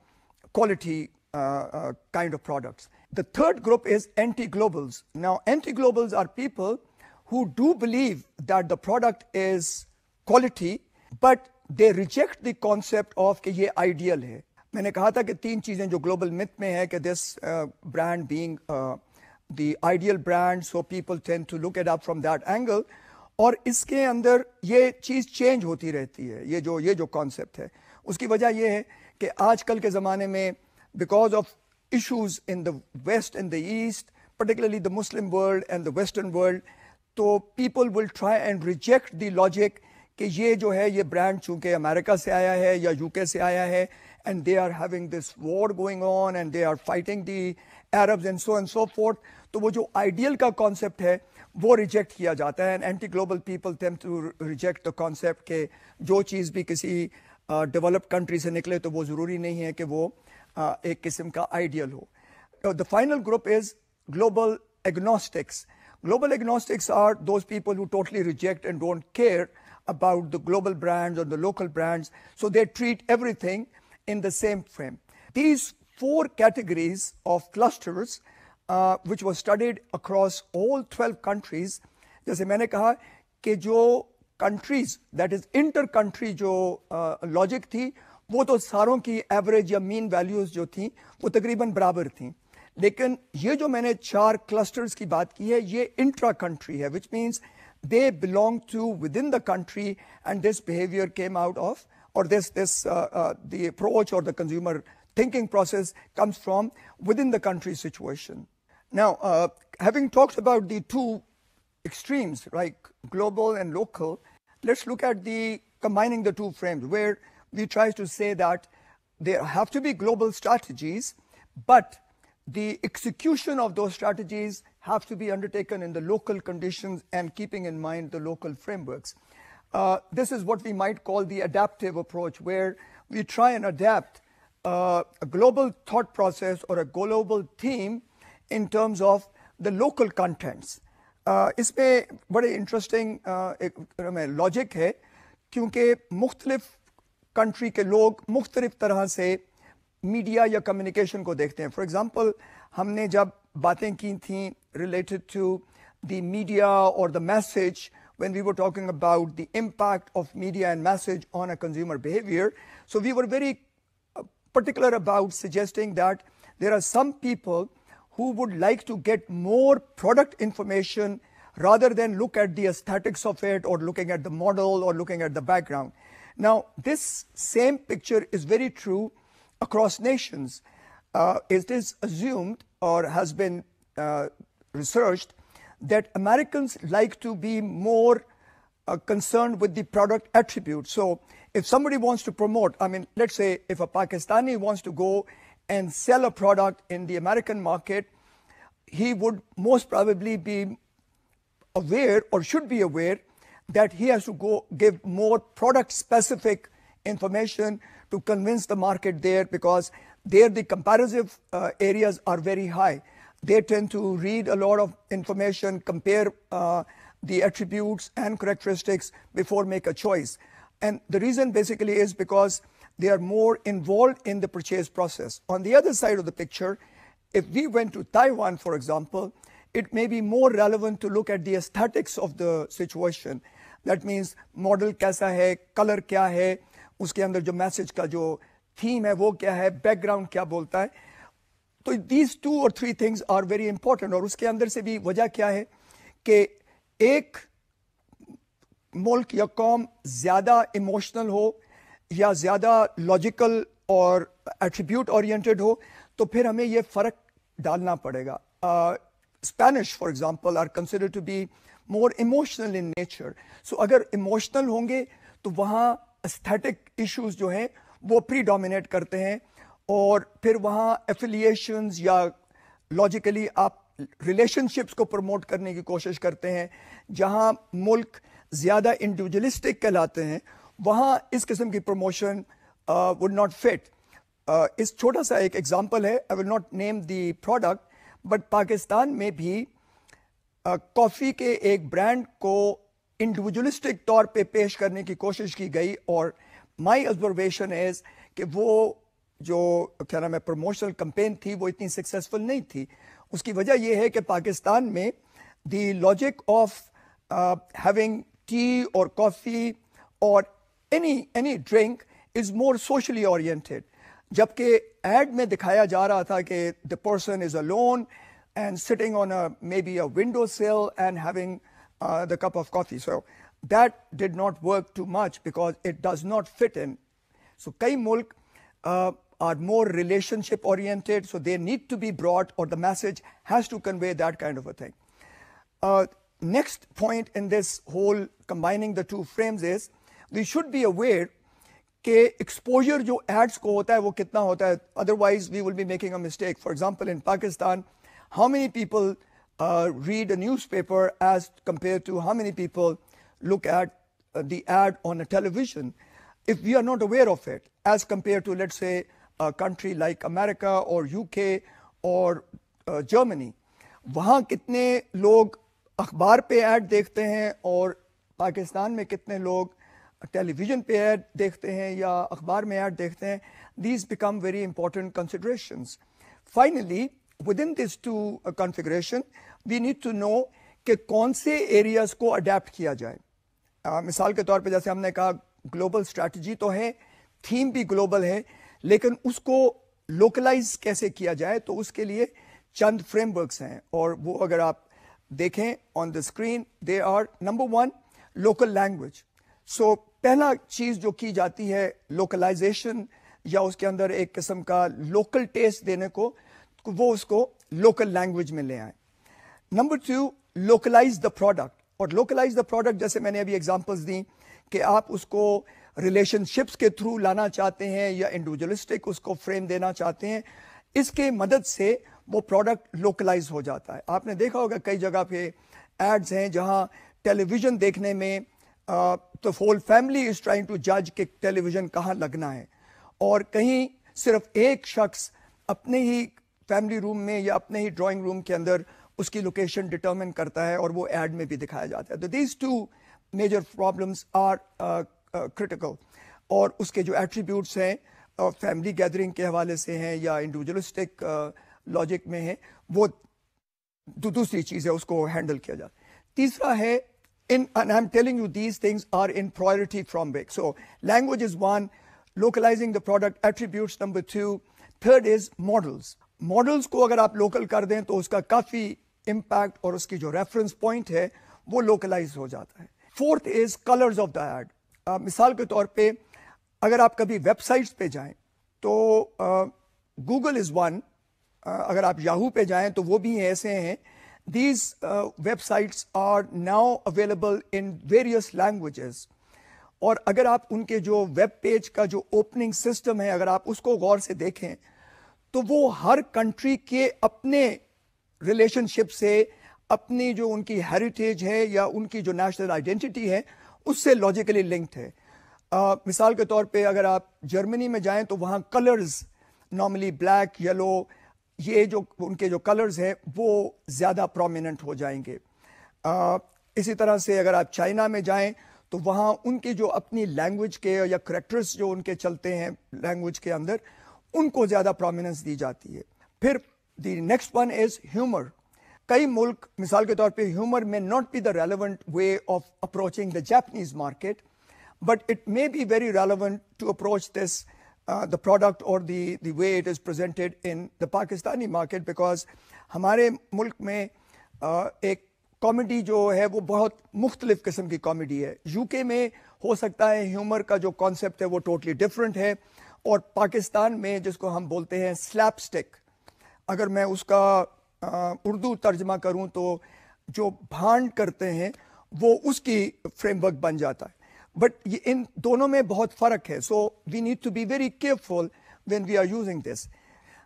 quality uh, uh, kind of products. The third group is anti-globals. Now, anti-globals are people who do believe that the product is quality, but they reject the concept of कि ये ideal है मैंने कहा था कि तीन चीज़ें जो ग्लोबल मिथ में है कि this brand being the ideal brand so people tend to look at up from that angle और इसके अंदर ये चीज़ चेंज होती रहती है ये जो ये जो कॉन्सेप्ट है उसकी वजह यह है कि आजकल के ज़माने में because of issues in the West and the East, particularly the Muslim world and the Western world, तो people will try and reject the logic कि ये जो है ये ब्रांड चूंकि अमेरिका से आया है या यूके से आया है and they are having this war going on and they are fighting the Arabs and so and so forth तो वो जो आइडियल का कॉन्सेप्ट है वो रिजेक्ट किया जाता है। And anti global people tend reject the concept के जो चीज़ भी किसी डेवलप्ड uh, कंट्री से निकले तो वो ज़रूरी नहीं है कि वो uh, एक किस्म का आइडियल हो। The final group is global agnostics global agnostics are those people who totally reject and don't care about the global brands और the local brands so they treat everything in the same frame these four categories of clusters, uh, which was studied across all 12 countries, जैसे मैंने कहा कि जो countries, that is inter-country जो uh, logic थी, वो तो सारों की एवरेज या मीन वैल्यूज जो थी वो तकरीबन बराबर थी लेकिन ये जो मैंने चार क्लस्टर्स की बात की है ये इंट्रा कंट्री है which means they belong to within the country and this behaviour came out of or this, this uh, uh, the approach or the consumer thinking process comes from within the country situation. Now, uh, having talked about the two extremes, like global and local, let's look at the combining the two frames where we try to say that there have to be global strategies, but the execution of those strategies have to be undertaken in the local conditions and keeping in mind the local frameworks. Uh, this is what we might call the adaptive approach, where we try and adapt uh, a global thought process or a global theme in terms of the local contents. Uh, इसमें बड़े इंटरेस्टिंग एक लॉजिक है क्योंकि मुख्तलिफ कंट्री के लोग मुख्तलिफ तरह से मीडिया या कम्युनिकेशन को देखते हैं फॉर एग्जांपल हमने जब बातें की थी रिलेटेड टू द मीडिया और the message when we were talking about the impact of media and message on a consumer behavior. So we were very uh, particular about suggesting that there are some people who would like to get more product information rather than look at the aesthetics of it or looking at the model or looking at the background. Now, this same picture is very true across nations. Uh, it is assumed or has been uh, researched that Americans like to be more uh, concerned with the product attribute. So if somebody wants to promote, I mean, let's say if a Pakistani wants to go and sell a product in the American market, he would most probably be aware or should be aware that he has to go give more product specific information to convince the market there because there the comparative uh, areas are very high they tend to read a lot of information, compare uh, the attributes and characteristics before make a choice. And the reason basically is because they are more involved in the purchase process. On the other side of the picture, if we went to Taiwan, for example, it may be more relevant to look at the aesthetics of the situation. That means model kaisa hai, color kya hai, uske andar jo message ka jo theme hai wo kya hai, background kya bolta hai. तो दीज टू और three things are very important और उसके अंदर से भी वजह क्या है कि एक मुल्क या कौम ज़्यादा इमोशनल हो या ज़्यादा लॉजिकल और एट्रीब्यूट ओरिएंटेड हो तो फिर हमें ये फ़र्क डालना पड़ेगा। Spanish for example are consider to be more emotional in nature so अगर इमोशनल होंगे तो वहाँ एस्थेटिक इश्यूज़ जो हैं, वो प्री करते हैं और फिर वहाँ एफिलिएशंस या लॉजिकली आप रिलेशनशिप्स को प्रमोट करने की कोशिश करते हैं, जहाँ मुल्क ज़्यादा इंडिविजुअलिस्टिक कहलाते हैं वहाँ इस किस्म की प्रमोशन वुड नॉट फिट इस छोटा सा एक एग्जांपल है I will not name the product but Pakistan में भी कॉफ़ी uh, के एक ब्रांड को इंडिविजुअलिस्टिक तौर पे पेश करने की कोशिश की गई और माई ऑब्जर्वेशन इज़ कि वो जो क्या नाम है प्रमोशनल कंपेन थी वो इतनी सक्सेसफुल नहीं थी। उसकी वजह यह है कि पाकिस्तान में the logic of having T और कॉफ़ी और any any drink is more socially oriented जबकि एड में दिखाया जा रहा था कि the person is alone and sitting on a maybe a window sill and having the cup of coffee so that did not work too much because it does not fit in so कई मुल्क uh, are more relationship oriented, so they need to be brought, or the message has to convey that kind of a thing. Uh, next point in this whole combining the two frames is we should be aware कि एक्सपोजर जो एड्स को होता है वो कितना होता है otherwise we will be making a mistake for example in Pakistan how many people read a newspaper as compared to how many people look at uh, the ad on a television if we are not aware of it as compared to let's say a country like America or UK or uh, Germany वहाँ कितने लोग अखबार पे ऐड देखते हैं और पाकिस्तान में कितने लोग टेलीविज़न पे ऐड देखते हैं या अखबार में ऐड देखते हैं these become very important considerations. Finally, within these two uh, configuration, we need to know कि कौन से एरियाज़ को अडेप्ट किया जाए uh, मिसाल के तौर पे जैसे हमने कहा ग्लोबल स्ट्रैटेजी तो है थीम भी ग्लोबल है लेकिन उसको लोकलाइज कैसे किया जाए तो उसके लिए चंद फ्रेमवर्क्स हैं और वो अगर आप देखें on the screen they are number one local language so पहला चीज़ जो की जाती है लोकलाइजेशन या उसके अंदर एक किस्म का लोकल टेस्ट देने को, वो उसको लोकल लैंग्वेज में ले आए। Number two localise the product और लोकलाइज द प्रोडक्ट जैसे मैंने अभी एग्जांपल्स दी, कि आप उसको रिलेशनशिप्स के थ्रू लाना चाहते हैं, या इंडिविजुअलिस्टिक उसको फ्रेम देना चाहते हैं, इसके मदद से वो प्रोडक्ट लोकलाइज हो जाता है। आपने देखा होगा कई जगह पे एड्स हैं जहाँ टेलीविज़न देखने में तो whole family is trying to जज कि टेलीविज़न कहाँ लगना है। और कहीं सिर्फ़ एक शख्स अपने ही फैमिली रूम में या अपने ही ड्राइंग रूम के अंदर उसकी लोकेशन डिटर्मिन करता है और वो एड में भी दिखाया जाता है। तो these two major problems are critical और उसके जो एट्रीब्यूट्स हैं फैमिली गैदरिंग के हवाले से हैं या इंडिविजुअलिस्टिक लॉजिक में है वो दूसरी चीज़ है उसको हैंडल किया जाता तीसरा है in and I'm telling you these things are in priority from big. So language is one, localizing the product attributes number two, third is models. Models को अगर आप local कर दें तो उसका काफ़ी impact और उसकी जो reference point है वो localize हो जाता है Fourth is colors of the ad. मिसाल के तौर पे अगर आप कभी वेबसाइट्स पे जाएँ तो गूगल इज़ वन अगर आप याहू पे जाएँ तो वो भी ऐसे हैं। These websites are now available in various languages और अगर आप उनके जो वेब पेज का जो ओपनिंग सिस्टम है अगर आप उसको गौर से देखें तो वो हर कंट्री के अपने रिलेशनशिप से अपनी जो उनकी हेरिटेज है या उनकी जो नेशनल आइडेंटिटी है उससे लॉजिकली लिंक्ड है। आ, मिसाल के तौर पे अगर आप जर्मनी में जाएँ तो वहाँ कलर्स नॉर्मली ब्लैक येलो ये जो उनके जो कलर्स हैं वो ज़्यादा प्रोमिनेंट हो जाएँगे। आ, इसी तरह से अगर आप चाइना में जाएँ तो वहाँ उनके जो अपनी लैंग्वेज के या करेक्टर्स जो उनके चलते हैं लैंग्वेज के अंदर उनको ज़्यादा प्रोमिनेंस दी जाती है। फिर the next one is humour कई मुल्क मिसाल के तौर पे ह्यूमर में not be the relevant way of approaching the Japanese market but it may be very relevant to approach this the product और the way it is presented in the Pakistani market because हमारे मुल्क में uh, एक कॉमेडी जो है वो बहुत मुख्तलिफ़ किस्म की कॉमेडी है। यूके में हो सकता है ह्यूमर का जो कॉन्सेप्ट है वो टोटली डिफरेंट है और पाकिस्तान में जिसको हम बोलते हैं स्लैप स्टिक अगर मैं उसका उर्दू तर्जमा करूँ तो जो भांड करते हैं वो उसकी फ्रेमवर्क बन जाता है। बट ये इन दोनों में बहुत फ़र्क है so we need to be very careful when we are using this.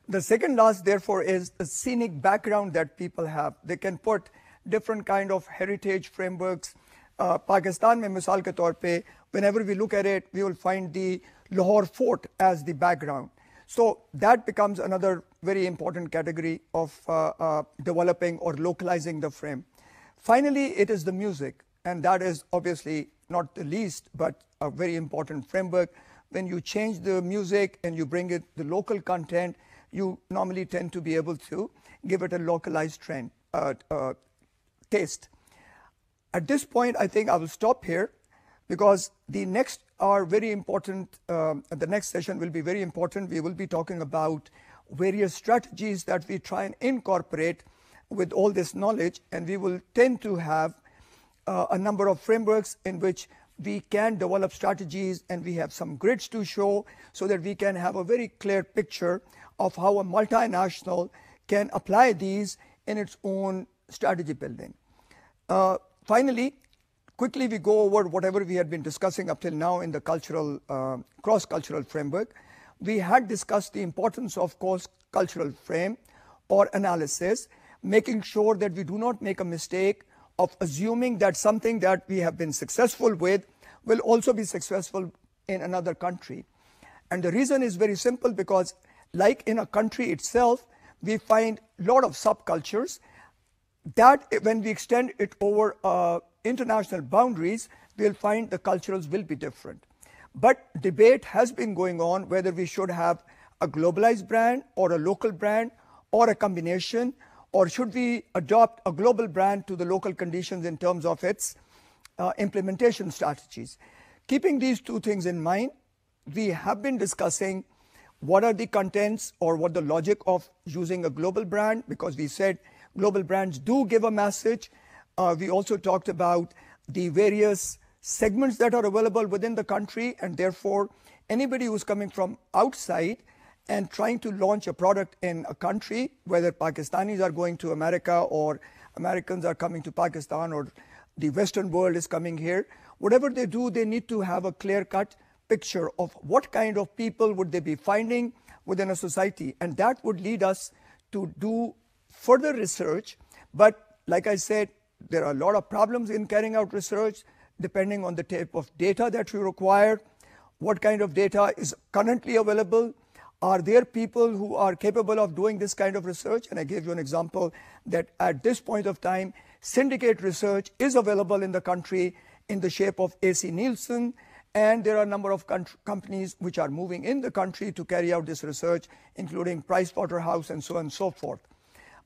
The second last, therefore, is the scenic background that people have. They can put different kind of heritage frameworks. Uh, Pakistan में मिसाल के तौर पे whenever we look at it, we will find the Lahore fort as the background. So that becomes another very important category of uh, uh, developing or localizing the frame. Finally, it is the music, and that is obviously not the least, but a very important framework. When you change the music and you bring it the local content, you normally tend to be able to give it a localized trend, uh, uh, taste. At this point, I think I will stop here because the next are very important. Um, the next session will be very important. We will be talking about various strategies that we try and incorporate with all this knowledge, and we will tend to have uh, a number of frameworks in which we can develop strategies and we have some grids to show so that we can have a very clear picture of how a multinational can apply these in its own strategy building. Uh, finally, quickly we go over whatever we had been discussing up till now in the cultural, uh, cross-cultural framework. We had discussed the importance of cross-cultural frame or analysis, making sure that we do not make a mistake of assuming that something that we have been successful with will also be successful in another country. And the reason is very simple because like in a country itself, we find a lot of subcultures that when we extend it over uh, international boundaries, we'll find the cultures will be different. But debate has been going on whether we should have a globalized brand or a local brand or a combination or should we adopt a global brand to the local conditions in terms of its uh, implementation strategies? Keeping these two things in mind, we have been discussing what are the contents or what the logic of using a global brand because we said global brands do give a message. Uh, we also talked about the various segments that are available within the country and therefore anybody who's coming from outside and trying to launch a product in a country, whether Pakistanis are going to America or Americans are coming to Pakistan or the Western world is coming here, whatever they do, they need to have a clear-cut picture of what kind of people would they be finding within a society. And that would lead us to do further research. But like I said, there are a lot of problems in carrying out research depending on the type of data that you require, what kind of data is currently available, are there people who are capable of doing this kind of research? And I gave you an example that at this point of time, syndicate research is available in the country in the shape of AC Nielsen, and there are a number of companies which are moving in the country to carry out this research, including Pricewaterhouse and so on and so forth.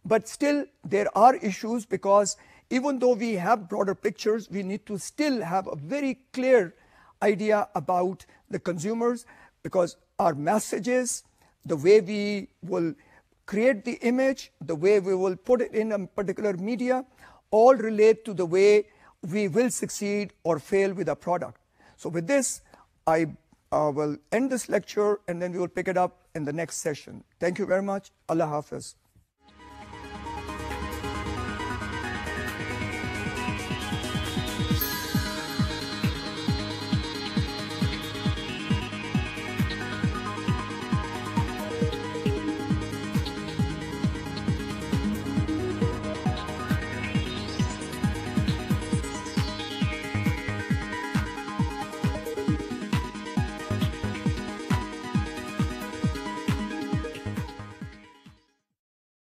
But still, there are issues because even though we have broader pictures, we need to still have a very clear idea about the consumers because our messages, the way we will create the image, the way we will put it in a particular media, all relate to the way we will succeed or fail with a product. So with this, I uh, will end this lecture and then we will pick it up in the next session. Thank you very much. Allah Hafiz.